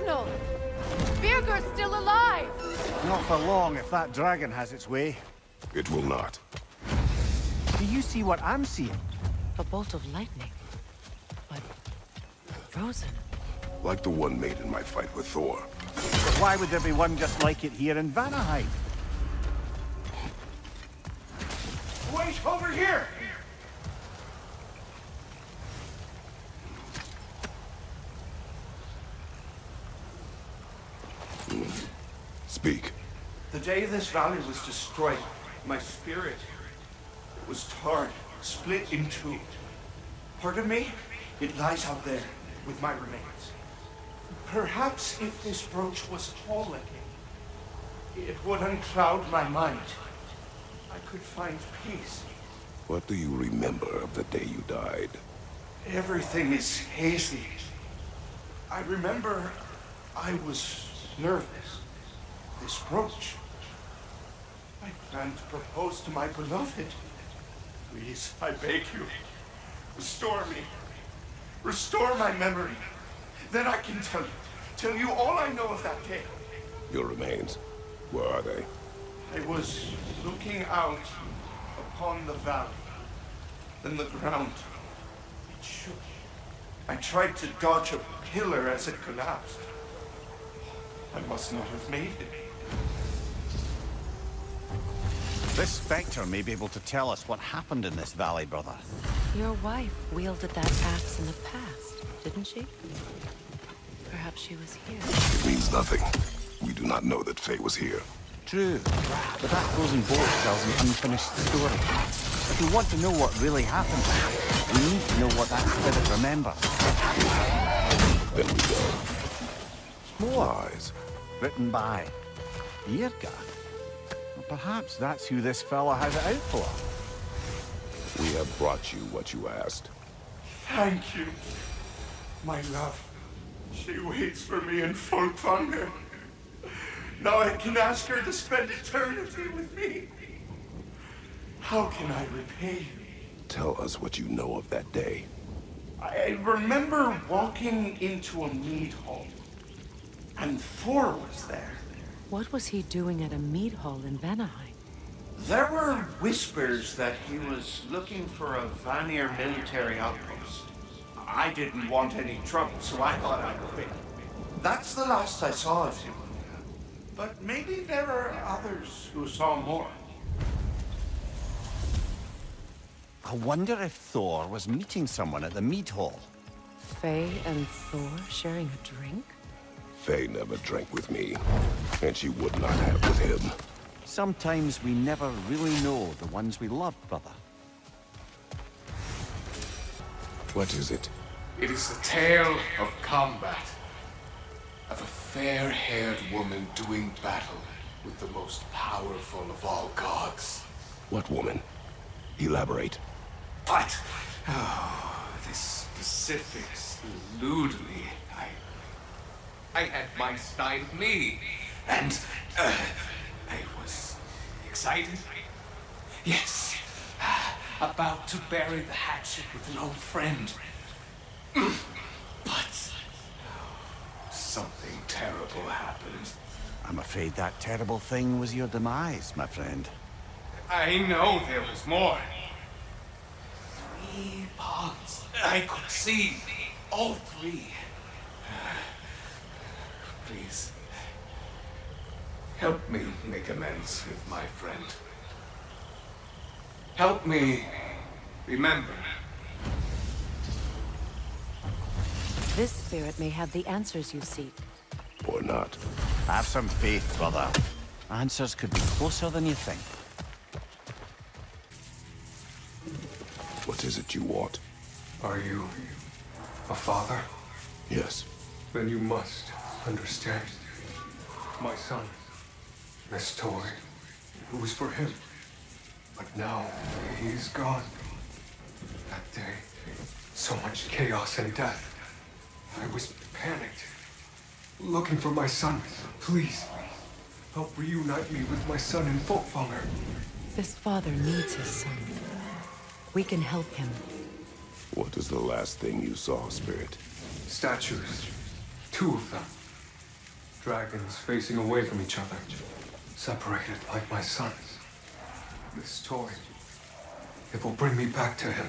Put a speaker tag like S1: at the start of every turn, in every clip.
S1: signal! Birgir's still alive!
S2: Not for long if that dragon has its way.
S3: It will not.
S2: Do you see what I'm seeing?
S1: A bolt of lightning. But... frozen.
S3: Like the one made in my fight with Thor.
S2: But why would there be one just like it here in Vanaheim?
S4: Wait, over here! The day this valley was destroyed, my spirit was torn, split in two. Part of me, it lies out there with my remains. Perhaps if this brooch was again, it would uncloud my mind. I could find peace.
S3: What do you remember of the day you died?
S4: Everything is hazy. I remember I was nervous. This brooch. I plan to propose to my beloved. Please, I beg you, restore me. Restore my memory. Then I can tell you, tell you all I know of that day.
S3: Your remains. Where are they?
S4: I was looking out upon the valley. Then the ground. It shook. I tried to dodge a pillar as it collapsed. I must not have made it.
S2: This Spectre may be able to tell us what happened in this valley, brother.
S1: Your wife wielded that axe in the past, didn't she? Perhaps she was here.
S3: It means nothing. We do not know that Faye was here.
S2: True, but that frozen bolt tells an unfinished story. If we want to know what really happened, we need to know what that spirit remembers.
S3: Then we go.
S2: More
S3: Lies.
S2: written by Birka. Well, perhaps that's who this fella has it out for.
S3: We have brought you what you asked.
S4: Thank you, my love. She waits for me in Folkvanger. Now I can ask her to spend eternity with me. How can I repay you?
S3: Tell us what you know of that day.
S4: I remember walking into a mead hall, and Thor was there.
S1: What was he doing at a mead hall in Vanaheim?
S4: There were whispers that he was looking for a Vanir military outpost. I didn't want any trouble, so I thought I'd quit. That's the last I saw of him. But maybe there are others who saw more.
S2: I wonder if Thor was meeting someone at the mead hall.
S1: Faye and Thor sharing a drink?
S3: Faye never drank with me, and she would not have with him.
S2: Sometimes we never really know the ones we love, brother.
S3: What is it?
S5: It is a tale of combat. Of a fair-haired woman doing battle with the most powerful of all gods.
S3: What woman? Elaborate.
S5: But, oh, the specifics elude me. I, I had my styled me, and uh, I was excited. Yes, about to bury the hatchet with an old friend. But something terrible happened.
S2: I'm afraid that terrible thing was your demise, my friend.
S5: I know there was more. Three ponds. I could see all three. Please, help me make amends with my friend. Help me remember.
S1: This spirit may have the answers you seek.
S3: Or not.
S2: Have some faith, brother. Answers could be closer than you think.
S3: What is it you want?
S6: Are you a father?
S3: Yes.
S6: Then you must understand. My son, this toy, it was for him. But now he's gone. That day, so much chaos and death. I was panicked, looking for my son. Please, help reunite me with my son in Folkvanger.
S1: This father needs his son. We can help him.
S3: What is the last thing you saw, Spirit?
S6: Statues, two of them. Dragons facing away from each other, separated like my sons. This toy, it will bring me back to him.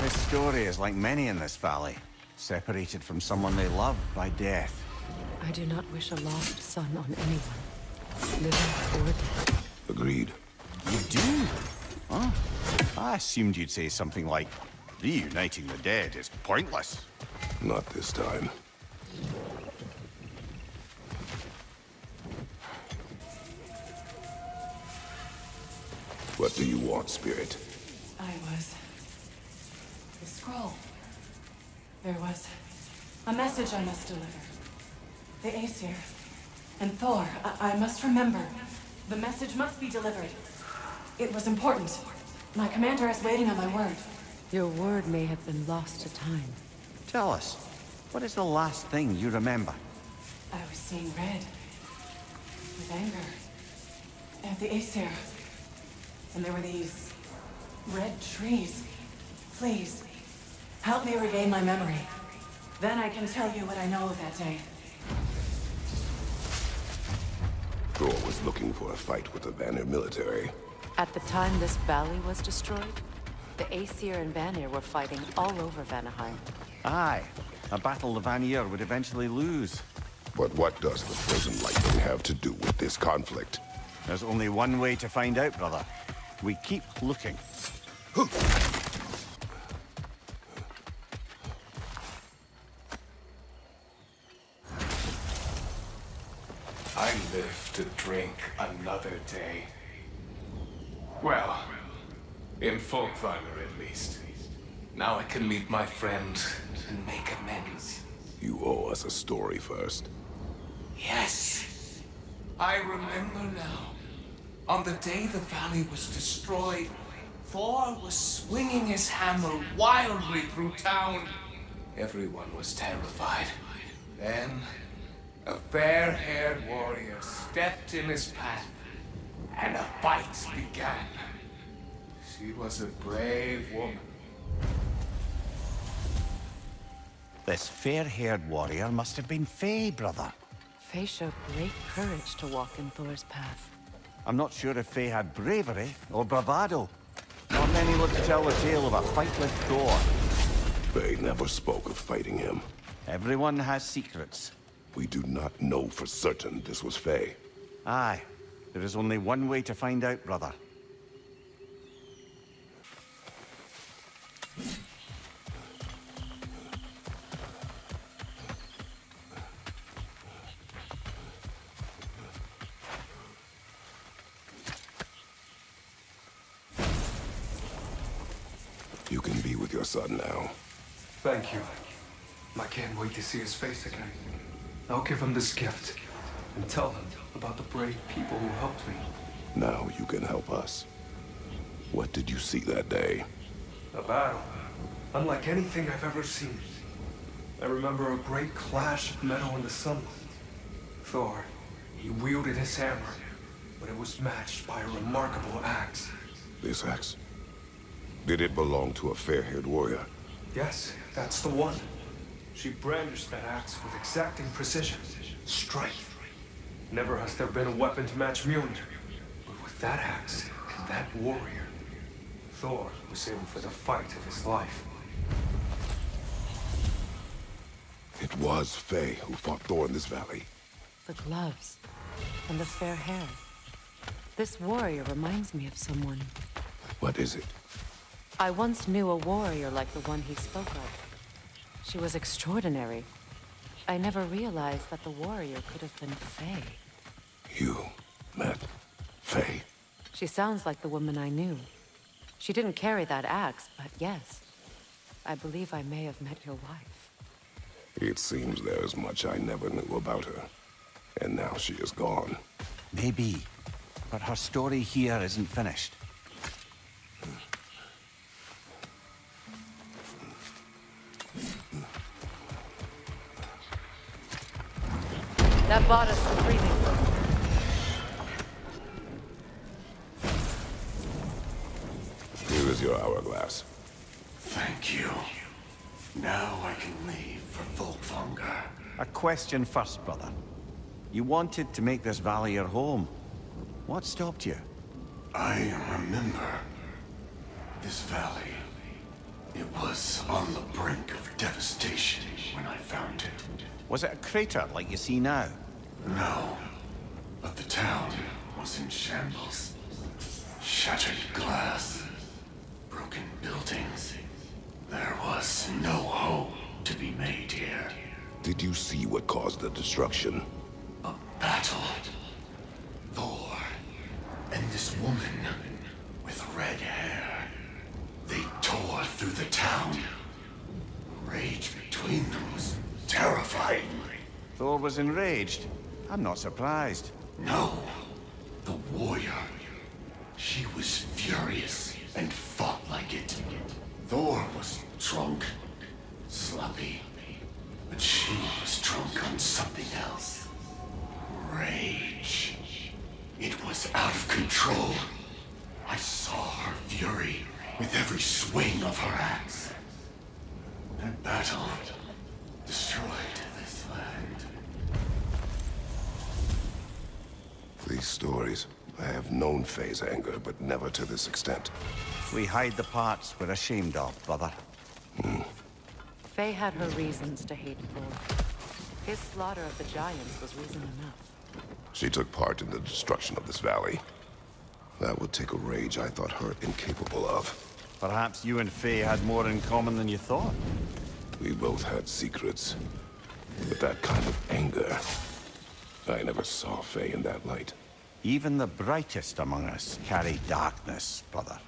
S2: His story is like many in this valley, separated from someone they love by death.
S1: I do not wish a lost son on anyone, living or dead.
S3: Agreed.
S2: You do? Huh? I assumed you'd say something like, reuniting the dead is pointless.
S3: Not this time. What do you want, Spirit?
S1: I was... The scroll. There was a message I must deliver. The Aesir and Thor, I, I must remember. The message must be delivered. It was important. My commander is waiting on my word. Your word may have been lost to time.
S2: Tell us, what is the last thing you remember?
S1: I was seeing red. With anger. At the Aesir. And there were these... red trees. Please, help me regain my memory. Then I can tell you what I know of that day.
S3: Thor was looking for a fight with the Vanir military.
S1: At the time this valley was destroyed, the Aesir and Vanir were fighting all over Vanaheim.
S2: Aye, a battle the Vanir would eventually lose.
S3: But what does the frozen lightning have to do with this conflict?
S2: There's only one way to find out, brother. We keep looking.
S5: I live to drink another day. Well, in Folkvanger at least. Now I can meet my friend and make amends.
S3: You owe us a story first.
S5: Yes. I remember now. On the day the valley was destroyed, Thor was swinging his hammer wildly through town. Everyone was terrified. Then, a fair-haired warrior stepped in his path, and a fight began. She was a brave woman.
S2: This fair-haired warrior must have been Faye, brother.
S1: Faye showed great courage to walk in Thor's path.
S2: I'm not sure if Faye had bravery or bravado. Not many live to tell the tale of a fight with Thor.
S3: Faye never spoke of fighting him.
S2: Everyone has secrets.
S3: We do not know for certain this was Faye.
S2: Aye, there is only one way to find out, brother.
S6: Thank you. I can't wait to see his face again. I'll give him this gift and tell him about the brave people who helped me.
S3: Now you can help us. What did you see that day?
S6: A battle, unlike anything I've ever seen. I remember a great clash of metal in the sunlight. Thor, he wielded his hammer, but it was matched by a remarkable axe.
S3: This axe? Did it belong to a fair-haired warrior?
S6: Yes, that's the one. She brandished that axe with exacting precision, strength. Never has there been a weapon to match Mjolnir. But with that axe and that warrior, Thor was in for the fight of his life.
S3: It was Faye who fought Thor in this valley.
S1: The gloves. And the fair hair. This warrior reminds me of someone.
S3: What is it?
S1: I once knew a warrior like the one he spoke of. She was extraordinary. I never realized that the warrior could have been Faye.
S3: You met Faye?
S1: She sounds like the woman I knew. She didn't carry that axe, but yes. I believe I may have met your wife.
S3: It seems there is much I never knew about her. And now she is gone.
S2: Maybe. But her story here isn't finished.
S1: That bought us the breathing room.
S3: Here is your hourglass.
S5: Thank you.
S7: Now I can leave for Folkvanger.
S2: A question first, brother. You wanted to make this valley your home. What stopped you?
S7: I remember this valley. It was on the brink of devastation when I found it.
S2: Was it a crater like you see now?
S7: No, but the town was in shambles. Shattered glass, broken buildings. There was no hope to be made here.
S3: Did you see what caused the destruction?
S7: A battle. Thor and this woman with red hair. They tore through the town. Rage between them was terrifying.
S2: Thor was enraged. I'm not surprised.
S7: No, the warrior. She was furious and fought like it. Thor was drunk, sloppy, but she was drunk on something else. Rage. It was out of control. I saw her fury with every swing of her axe. That battle destroyed this land.
S3: These stories. I have known Faye's anger, but never to this extent.
S2: We hide the parts we're ashamed of, brother. Hmm.
S8: Faye had her reasons to hate Thor. His slaughter of the Giants was reason enough.
S3: She took part in the destruction of this valley. That would take a rage I thought her incapable of.
S2: Perhaps you and Faye had more in common than you thought.
S3: We both had secrets. But that kind of anger... I never saw Faye in that light.
S2: Even the brightest among us carry darkness, brother.